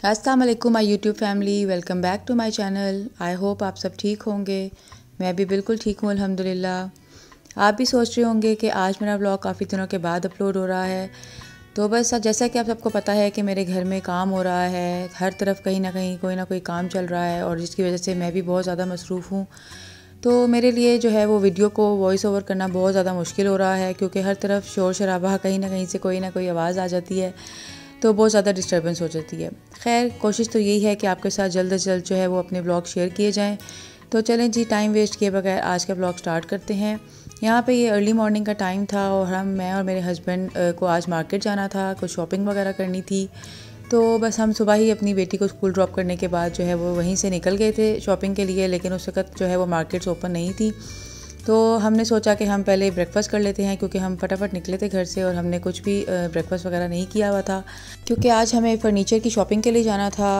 अस्सलाम वालेकुम my YouTube family welcome back to my channel I hope आप सब ठीक होंगे। मैं भी बिल्कुल ठीक हूँ, अल्हम्दुलिल्लाह। आप भी सोच रहे होंगे कि आज मेरा ब्लॉग काफ़ी दिनों के बाद अपलोड हो रहा है। तो बस जैसा कि आप सबको पता है कि मेरे घर में काम हो रहा है। हर तरफ़ कहीं ना कहीं कोई ना कोई काम चल रहा है और जिसकी वजह से मैं भी बहुत ज़्यादा मसरूफ़ हूँ। तो मेरे लिए जो है वो वीडियो को वॉइस ओवर करना बहुत ज़्यादा मुश्किल हो रहा है क्योंकि हर तरफ़ शोर शराबा कहीं ना कहीं से कोई ना कोई आवाज़ आ जाती है। तो बहुत ज़्यादा डिस्टर्बेंस हो जाती है। खैर, कोशिश तो यही है कि आपके साथ जल्द अज जल्द जो है वो अपने ब्लॉग शेयर किए जाएँ। तो चलें जी टाइम वेस्ट किए बगैर आज का ब्लॉग स्टार्ट करते हैं। यहाँ पे ये अर्ली मॉर्निंग का टाइम था और हम, मैं और मेरे हस्बैंड को आज मार्केट जाना था, कुछ शॉपिंग वगैरह करनी थी। तो बस हम सुबह ही अपनी बेटी को स्कूल ड्रॉप करने के बाद जो है वो वहीं से निकल गए थे शॉपिंग के लिए, लेकिन उस वक्त जो है वो मार्केट्स ओपन नहीं थी। तो हमने सोचा कि हम पहले ब्रेकफास्ट कर लेते हैं, क्योंकि हम फटाफट निकले थे घर से और हमने कुछ भी ब्रेकफास्ट वगैरह नहीं किया हुआ था। क्योंकि आज हमें फ़र्नीचर की शॉपिंग के लिए जाना था।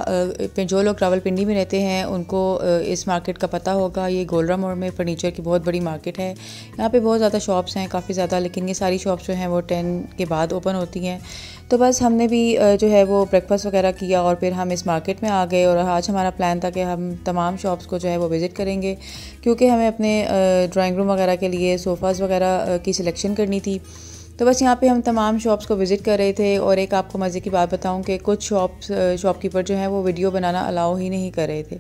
जो लोग रावलपिंडी में रहते हैं, उनको इस मार्केट का पता होगा। ये गोलरा मोड़ में फ़र्नीचर की बहुत बड़ी मार्केट है। यहाँ पर बहुत ज़्यादा शॉप्स हैं, काफ़ी ज़्यादा, लेकिन ये सारी शॉप्स जो हैं, वो टेन के बाद ओपन होती हैं। तो बस हमने भी जो है वो ब्रेकफास्ट वगैरह किया और फिर हम इस मार्केट में आ गए और आज हमारा प्लान था कि हम तमाम शॉप्स को जो है वो विज़िट करेंगे क्योंकि हमें अपने ड्राइंग रूम वगैरह के लिए सोफ़ाज़ वगैरह की सिलेक्शन करनी थी। तो बस यहाँ पे हम तमाम शॉप्स को विज़िट कर रहे थे और एक आपको मज़े की बात बताऊँ कि कुछ शॉप्स शॉपकीपर जो हैं वो वीडियो बनाना अलाउ ही नहीं कर रहे थे।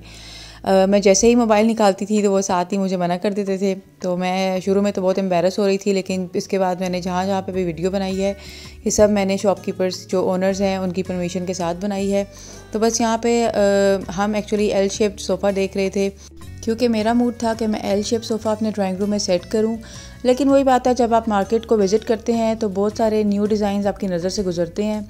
Uh, मैं जैसे ही मोबाइल निकालती थी तो वो साथ ही मुझे मना कर देते थे। तो मैं शुरू में तो बहुत एम्बेरस हो रही थी लेकिन इसके बाद मैंने जहाँ जहाँ पे भी वीडियो बनाई है ये सब मैंने शॉपकीपर्स जो ओनर्स हैं उनकी परमिशन के साथ बनाई है। तो बस यहाँ पे आ, हम एक्चुअली एल शेप्ड सोफ़ा देख रहे थे क्योंकि मेरा मूड था कि मैं एल शेप सोफ़ा अपने ड्राइंग रूम में सेट करूँ। लेकिन वही बात है जब आप मार्केट को विज़िट करते हैं तो बहुत सारे न्यू डिज़ाइन आपकी नज़र से गुजरते हैं।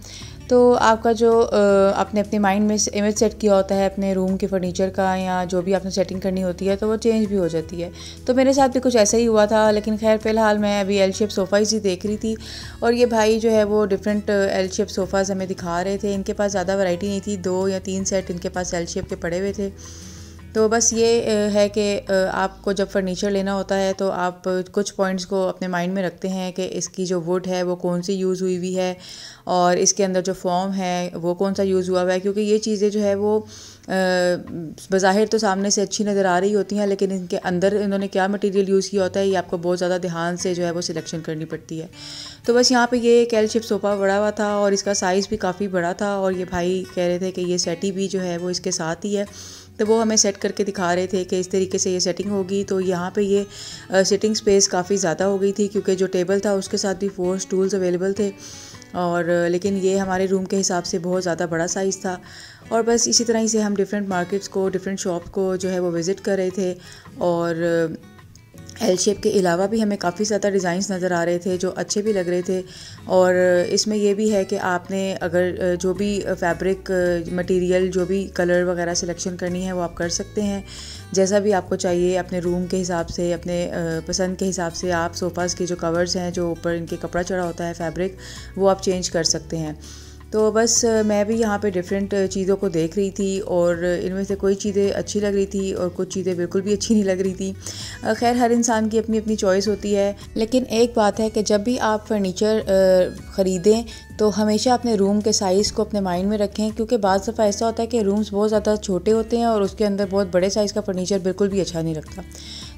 तो आपका जो आपने अपने माइंड में इमेज सेट किया होता है, अपने रूम के फर्नीचर का या जो भी आपने सेटिंग करनी होती है तो वो चेंज भी हो जाती है। तो मेरे साथ भी कुछ ऐसा ही हुआ था, लेकिन खैर फ़िलहाल मैं अभी एल शेप सोफ़ा ही देख रही थी और ये भाई जो है वो डिफरेंट एल शेप सोफ़ाज़ हमें दिखा रहे थे। इनके पास ज़्यादा वैरायटी नहीं थी, दो या तीन सेट इनके पास एल शेप के पड़े हुए थे। तो बस ये है कि आपको जब फर्नीचर लेना होता है तो आप कुछ पॉइंट्स को अपने माइंड में रखते हैं कि इसकी जो वुड है, वो कौन सी यूज़ हुई हुई है और इसके अंदर जो फॉर्म है, वो कौन सा यूज़ हुआ हुआ है? क्योंकि ये चीज़ें जो है वो बज़ाहिर तो सामने से अच्छी नज़र आ रही होती हैं, लेकिन इनके अंदर इन्होंने क्या मटेरियल यूज़ किया होता है, ये आपको बहुत ज़्यादा ध्यान से जो है वो सिलेक्शन करनी पड़ती है। तो बस यहाँ पे ये कैल शिप सोफ़ा बड़ा हुआ था और इसका साइज़ भी काफ़ी बड़ा था और ये भाई कह रहे थे कि ये सेटी भी जो है वो इसके साथ ही है। तो वो हमें सेट करके दिखा रहे थे कि इस तरीके से ये सेटिंग होगी। तो यहाँ पे ये सिटिंग स्पेस काफ़ी ज़्यादा हो गई थी क्योंकि जो टेबल था उसके साथ भी फोर स्टूल्स अवेलेबल थे। और लेकिन ये हमारे रूम के हिसाब से बहुत ज़्यादा बड़ा साइज़ था। और बस इसी तरह से हम डिफरेंट मार्केट्स को डिफरेंट शॉप को जो है वो विज़िट कर रहे थे। और एल शेप के अलावा भी हमें काफ़ी ज़्यादा डिज़ाइंस नज़र आ रहे थे, जो अच्छे भी लग रहे थे। और इसमें यह भी है कि आपने अगर जो भी फैब्रिक मटेरियल जो भी कलर वगैरह सिलेक्शन करनी है, वो आप कर सकते हैं। जैसा भी आपको चाहिए, अपने रूम के हिसाब से, अपने पसंद के हिसाब से आप सोफ़ाज़ के जो कवर्स हैं, जो ऊपर इनके कपड़ा चढ़ा होता है फैब्रिक वो आप चेंज कर सकते हैं। तो बस मैं भी यहाँ पे डिफरेंट चीज़ों को देख रही थी और इनमें से कोई चीज़ें अच्छी लग रही थी और कुछ चीज़ें बिल्कुल भी अच्छी नहीं लग रही थी। खैर, हर इंसान की अपनी अपनी चॉइस होती है, लेकिन एक बात है कि जब भी आप फर्नीचर ख़रीदें तो हमेशा अपने रूम के साइज़ को अपने माइंड में रखें, क्योंकि बाद दफ़ा ऐसा होता है कि रूम्स बहुत ज़्यादा छोटे होते हैं और उसके अंदर बहुत बड़े साइज़ का फर्नीचर बिल्कुल भी अच्छा नहीं लगता।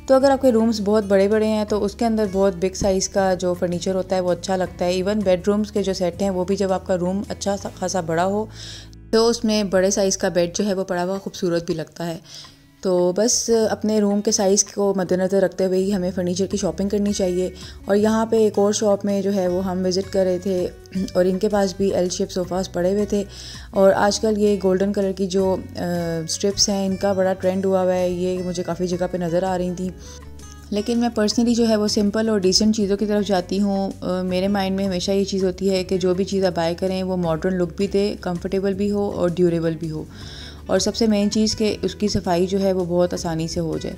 तो अगर आपके रूम्स बहुत बड़े बड़े हैं तो उसके अंदर बहुत बिग साइज़ का जो फर्नीचर होता है, वो अच्छा लगता है। इवन बेडरूम्स के जो सेट हैं, वो भी जब आपका रूम अच्छा खासा बड़ा हो तो उसमें बड़े साइज़ का बेड जो है, वो पड़ा हुआ खूबसूरत भी लगता है। तो बस अपने रूम के साइज़ को मद्देनज़र रखते हुए ही हमें फ़र्नीचर की शॉपिंग करनी चाहिए। और यहाँ पे एक और शॉप में जो है वो हम विज़िट कर रहे थे, और इनके पास भी एल शेप सोफ़ास पड़े हुए थे। और आजकल ये गोल्डन कलर की जो स्ट्रिप्स हैं, इनका बड़ा ट्रेंड हुआ हुआ है। ये मुझे काफ़ी जगह पर नज़र आ रही थी। लेकिन मैं पर्सनली जो है वो सिंपल और डिसेंट चीज़ों की तरफ़ जाती हूँ। मेरे माइंड में हमेशा ये चीज़ होती है कि जो भी चीज़ आप बाय करें, वो मॉडर्न लुक भी दे कंफर्टेबल भी हो और ड्यूरेबल भी हो। और सबसे मेन चीज़ कि उसकी सफ़ाई जो है वो बहुत आसानी से हो जाए।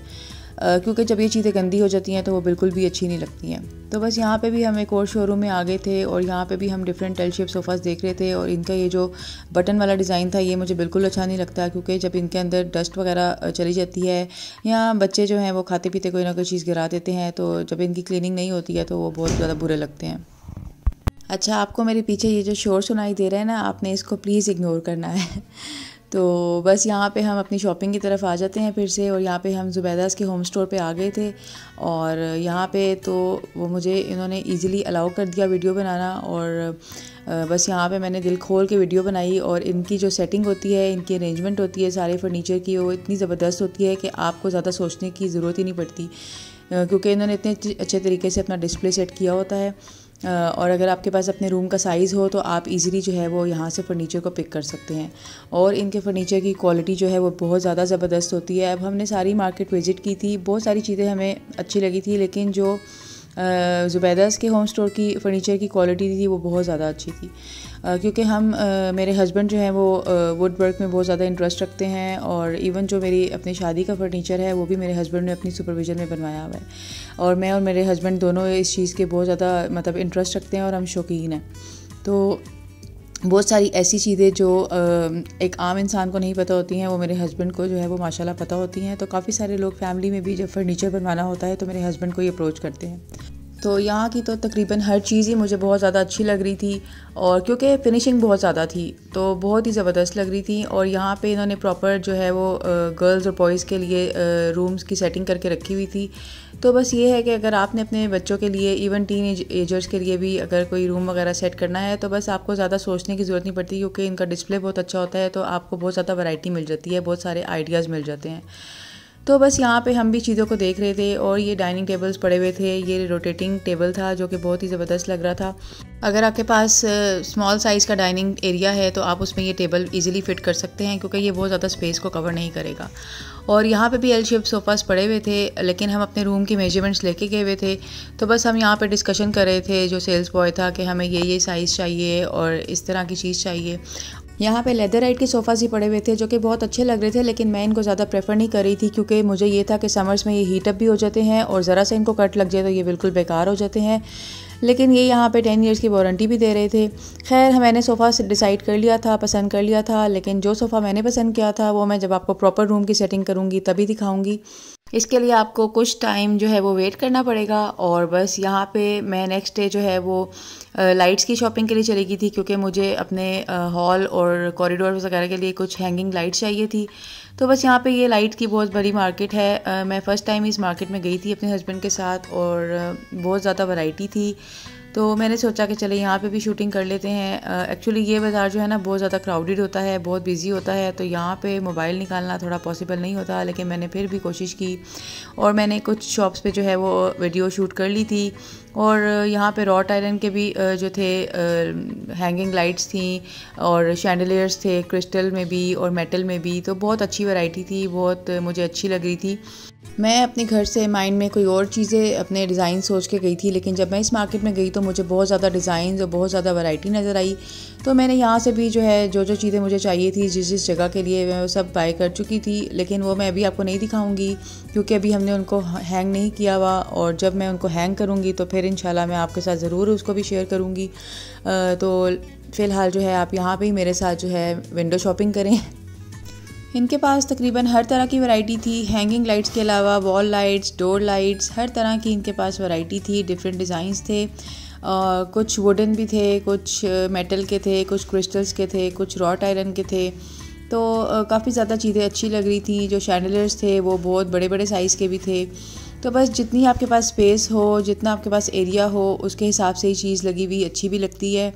क्योंकि जब ये चीज़ें गंदी हो जाती हैं तो वो बिल्कुल भी अच्छी नहीं लगती हैं। तो बस यहाँ पे भी हम एक और शोरूम में आ गए थे और यहाँ पे भी हम डिफरेंट टेल शेप सोफ़ास देख रहे थे और इनका ये जो बटन वाला डिज़ाइन था ये मुझे बिल्कुल अच्छा नहीं लगता क्योंकि जब इनके अंदर डस्ट वगैरह चली जाती है या बच्चे जो हैं वो खाते पीते कोई ना कोई चीज़ गिरा देते हैं तो जब इनकी क्लिनिंग नहीं होती है तो वो बहुत ज़्यादा बुरे लगते हैं। अच्छा आपको मेरे पीछे ये जो शोर सुनाई दे रहा है ना, आपने इसको प्लीज़ इग्नोर करना है। तो बस यहाँ पे हम अपनी शॉपिंग की तरफ़ आ जाते हैं फिर से और यहाँ पे हम ज़ुबैदास के होम स्टोर पे आ गए थे और यहाँ पे तो वो मुझे इन्होंने इजीली अलाउ कर दिया वीडियो बनाना और बस यहाँ पे मैंने दिल खोल के वीडियो बनाई और इनकी जो सेटिंग होती है, इनकी अरेंजमेंट होती है सारे फर्नीचर की, वो इतनी ज़बरदस्त होती है कि आपको ज़्यादा सोचने की ज़रूरत ही नहीं पड़ती। क्योंकि इन्होंने इतने अच्छे तरीके से अपना डिस्प्ले सेट किया होता है। और अगर आपके पास अपने रूम का साइज़ हो तो आप इजीली जो है वो यहाँ से फ़र्नीचर को पिक कर सकते हैं। और इनके फ़र्नीचर की क्वालिटी जो है वो बहुत ज़्यादा ज़बरदस्त होती है। अब हमने सारी मार्केट विज़िट की थी, बहुत सारी चीज़ें हमें अच्छी लगी थी, लेकिन जो ज़ुबैदस के होम स्टोर की फ़र्नीचर की क्वालिटी थी, वो बहुत ज़्यादा अच्छी थी। क्योंकि हम मेरे हस्बैंड जो हैं वो वुड वर्क में बहुत ज़्यादा इंटरेस्ट रखते हैं और इवन जो मेरी अपनी शादी का फर्नीचर है, वो भी मेरे हस्बैंड ने अपनी सुपरविज़न में बनवाया हुआ है। और मैं और मेरे हस्बैंड दोनों इस चीज़ के बहुत ज़्यादा मतलब इंटरेस्ट रखते हैं और हम शौकीन हैं। तो बहुत सारी ऐसी चीज़ें जो एक आम इंसान को नहीं पता होती हैं, वो मेरे हस्बैंड को जो है वो माशाल्लाह पता होती हैं। तो काफ़ी सारे लोग फैमिली में भी जब फर्नीचर बनवाना होता है तो मेरे हस्बैंड को ही अप्रोच करते हैं। तो यहाँ की तो तकरीबन हर चीज़ ही मुझे बहुत ज़्यादा अच्छी लग रही थी और क्योंकि फ़िनिशिंग बहुत ज़्यादा थी तो बहुत ही ज़बरदस्त लग रही थी और यहाँ पे इन्होंने प्रॉपर जो है वो गर्ल्स और बॉयज़ के लिए रूम्स की सेटिंग करके रखी हुई थी। तो बस ये है कि अगर आपने अपने बच्चों के लिए इवन टीन एजर्स के लिए भी अगर कोई रूम वगैरह सेट करना है तो बस आपको ज़्यादा सोचने की ज़रूरत नहीं पड़ती क्योंकि इनका डिस्प्ले बहुत अच्छा होता है तो आपको बहुत ज़्यादा वैरायटी मिल जाती है, बहुत सारे आइडियाज़ मिल जाते हैं। तो बस यहाँ पे हम भी चीज़ों को देख रहे थे और ये डाइनिंग टेबल्स पड़े हुए थे। ये रोटेटिंग टेबल था, जो कि बहुत ही ज़बरदस्त लग रहा था। अगर आपके पास स्मॉल साइज़ का डाइनिंग एरिया है तो आप उसमें ये टेबल इजीली फिट कर सकते हैं, क्योंकि ये बहुत ज़्यादा स्पेस को कवर नहीं करेगा। और यहाँ पे भी एल शेप सोफ़ास पड़े हुए थे, लेकिन हम अपने रूम की मेजरमेंट्स लेके गए हुए थे। तो बस हम यहाँ पे डिस्कशन कर रहे थे, जो सेल्स बॉय था कि हमें ये ये साइज़ चाहिए और इस तरह की चीज़ चाहिए। यहाँ पे लेदर राइट के सोफ़ाज ही पड़े हुए थे, जो कि बहुत अच्छे लग रहे थे, लेकिन मैं इनको ज़्यादा प्रेफर नहीं कर रही थी, क्योंकि मुझे ये था कि समर्स में ये हीटअप भी हो जाते हैं और ज़रा सा इनको कट लग जाए तो ये बिल्कुल बेकार हो जाते हैं। लेकिन ये यहाँ पे टेन इयर्स की वारंटी भी दे रहे थे। खैर, मैंने सोफ़ा डिसाइड कर लिया था, पसंद कर लिया था, लेकिन जो सोफ़ा मैंने पसंद किया था, वो मैं जब आपको प्रॉपर रूम की सेटिंग करूँगी, तभी दिखाऊँगी। इसके लिए आपको कुछ टाइम जो है वो वेट करना पड़ेगा और बस यहाँ पे मैं नेक्स्ट डे जो है वो लाइट्स की शॉपिंग के लिए चली गई थी क्योंकि मुझे अपने हॉल और कॉरिडोर वगैरह के लिए कुछ हैंगिंग लाइट्स चाहिए थी। तो बस यहाँ पे ये लाइट की बहुत बड़ी मार्केट है। मैं फ़र्स्ट टाइम इस मार्केट में गई थी अपने हस्बैंड के साथ और बहुत ज़्यादा वैरायटी थी। तो मैंने सोचा कि चले यहाँ पे भी शूटिंग कर लेते हैं। एक्चुअली ये बाज़ार जो है ना, बहुत ज़्यादा क्राउडेड होता है, बहुत बिज़ी होता है। तो यहाँ पे मोबाइल निकालना थोड़ा पॉसिबल नहीं होता, लेकिन मैंने फिर भी कोशिश की और मैंने कुछ शॉप्स पे जो है वो वीडियो शूट कर ली थी। और यहाँ पे रॉट आयरन के भी जो थे हैंगिंग लाइट्स थी और शैंडलियर्स थे क्रिस्टल में भी और मेटल में भी तो बहुत अच्छी वैरायटी थी, बहुत मुझे अच्छी लग रही थी। मैं अपने घर से माइंड में कोई और चीज़ें अपने डिज़ाइन सोच के गई थी, लेकिन जब मैं इस मार्केट में गई तो मुझे बहुत ज़्यादा डिज़ाइन और बहुत ज़्यादा वैरायटी नज़र आई। तो मैंने यहाँ से भी जो है जो जो चीज़ें मुझे चाहिए थी जिस जिस जगह के लिए मैं वो सब बाय कर चुकी थी, लेकिन वो मैं अभी आपको नहीं दिखाऊँगी, क्योंकि अभी हमने उनको हैंग नहीं किया हुआ, और जब मैं उनको हैंग करूँगी तो फिर इन मैं आपके साथ ज़रूर उसको भी शेयर करूँगी। तो फ़िलहाल जो है आप यहाँ पर ही मेरे साथ जो है विंडो शॉपिंग करें। इनके पास तकरीबन हर तरह की वैरायटी थी। हैंगिंग लाइट्स के अलावा वॉल लाइट्स डोर लाइट्स हर तरह की इनके पास वैरायटी थी। डिफरेंट डिज़ाइंस थे। Uh, कुछ वुडन भी थे कुछ मेटल के थे कुछ क्रिस्टल्स के थे कुछ रॉट आयरन के थे। तो काफ़ी ज़्यादा चीज़ें अच्छी लग रही थी। जो शैंडलर्स थे वो बहुत बड़े बड़े साइज़ के भी थे। तो बस जितनी आपके पास स्पेस हो, जितना आपके पास एरिया हो, उसके हिसाब से ही चीज़ लगी हुई अच्छी भी लगती है।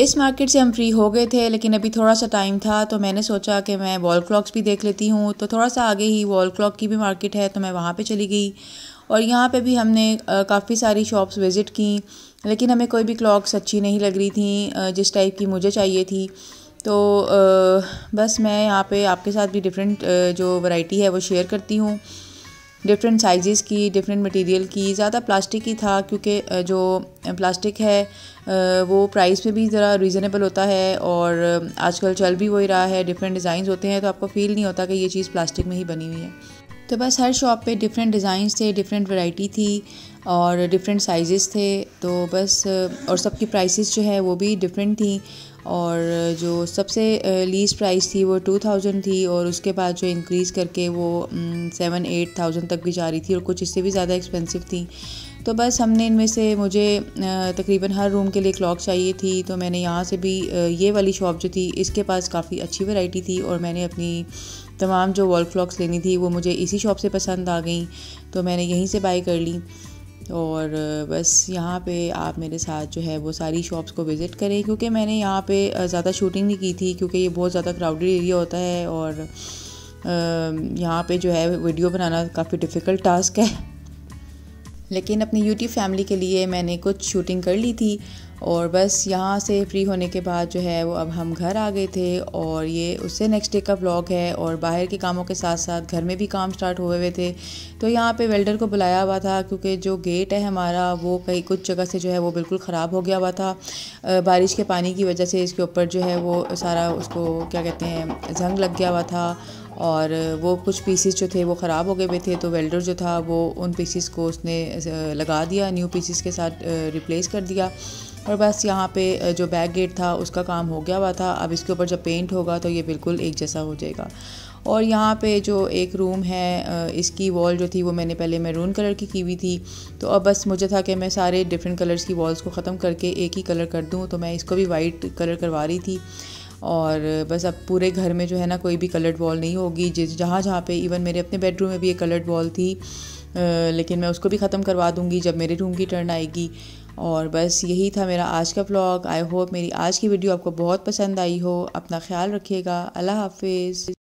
इस मार्केट से हम फ्री हो गए थे, लेकिन अभी थोड़ा सा टाइम था तो मैंने सोचा कि मैं वॉल क्लॉक्स भी देख लेती हूँ। तो थोड़ा सा आगे ही वॉल क्लॉक की भी मार्केट है तो मैं वहाँ पे चली गई। और यहाँ पे भी हमने काफ़ी सारी शॉप्स विज़िट की, लेकिन हमें कोई भी क्लॉक्स अच्छी नहीं लग रही थी जिस टाइप की मुझे चाहिए थी। तो बस मैं यहाँ पे आपके साथ भी डिफरेंट जो वैरायटी है, वो शेयर करती हूँ। डिफरेंट साइज़ की डिफरेंट मटेरियल की, ज़्यादा प्लास्टिक ही था क्योंकि जो प्लास्टिक है वो प्राइस में भी ज़रा रीज़नेबल होता है और आजकल चल भी वही रहा है डिफरेंट डिज़ाइन होते हैं तो आपको फ़ील नहीं होता कि ये चीज़ प्लास्टिक में ही बनी हुई है। तो बस हर शॉप पे डिफरेंट डिज़ाइंस थे डिफरेंट वैरायटी थी और डिफरेंट साइजेस थे तो बस और सबकी प्राइसेस जो है वो भी डिफरेंट थी। और जो सबसे लीस्ट प्राइस थी वो टू थाउज़ेंड थी और उसके बाद जो इंक्रीज़ करके वो सेवन एट थाउज़ेंड तक भी जा रही थी और कुछ इससे भी ज़्यादा एक्सपेंसिव थी। तो बस हमने इनमें से मुझे तकरीबन हर रूम के लिए क्लॉक चाहिए थी तो मैंने यहाँ से भी ये वाली शॉप जो थी, इसके पास काफ़ी अच्छी वैरायटी थी और मैंने अपनी तमाम जो वॉल क्लॉक्स लेनी थी, वो मुझे इसी शॉप से पसंद आ गई तो मैंने यहीं से बाई कर ली। और बस यहाँ पे आप मेरे साथ जो है वो सारी शॉप्स को विज़िट करें, क्योंकि मैंने यहाँ पे ज़्यादा शूटिंग नहीं की थी, क्योंकि ये बहुत ज़्यादा क्राउडेड एरिया होता है और यहाँ पे जो है वीडियो बनाना काफ़ी डिफ़िकल्ट टास्क है। लेकिन अपनी यूट्यूब फैमिली के लिए मैंने कुछ शूटिंग कर ली थी। और बस यहाँ से फ्री होने के बाद जो है वो अब हम घर आ गए थे और ये उससे नेक्स्ट डे का ब्लॉग है और बाहर के कामों के साथ साथ घर में भी काम स्टार्ट हुए हुए थे। तो यहाँ पे वेल्डर को बुलाया हुआ था क्योंकि जो गेट है हमारा वो कई कुछ जगह से जो है वो बिल्कुल ख़राब हो गया हुआ था। बारिश के पानी की वजह से इसके ऊपर जो है वो सारा उसको क्या कहते हैं, जंग लग गया हुआ था और वो कुछ पीसीस जो थे वो ख़राब हो गए हुए थे। तो वेल्डर जो था वो उन पीसीस को उसने लगा दिया न्यू पीसीस के साथ रिप्लेस कर दिया। और बस यहाँ पे जो बैक गेट था, उसका काम हो गया हुआ था। अब इसके ऊपर जब पेंट होगा तो ये बिल्कुल एक जैसा हो जाएगा। और यहाँ पे जो एक रूम है इसकी वॉल जो थी, वो मैंने पहले मैरून कलर की की हुई थी। तो अब बस मुझे था कि मैं सारे डिफरेंट कलर्स की वॉल्स को ख़त्म करके एक ही कलर कर दूँ तो मैं इसको भी वाइट कलर करवा रही थी। और बस अब पूरे घर में जो है ना, कोई भी कलर्ड वॉल नहीं होगी। जिस, जहाँ जहाँ पे इवन मेरे अपने बेडरूम में भी एक कलर्ड वॉल थी लेकिन मैं उसको भी ख़त्म करवा दूँगी जब मेरे रूम की टर्न आएगी। और बस यही था मेरा आज का ब्लॉग आई होप मेरी आज की वीडियो आपको बहुत पसंद आई हो. अपना ख्याल रखिएगा. अल्लाह हाफिज़.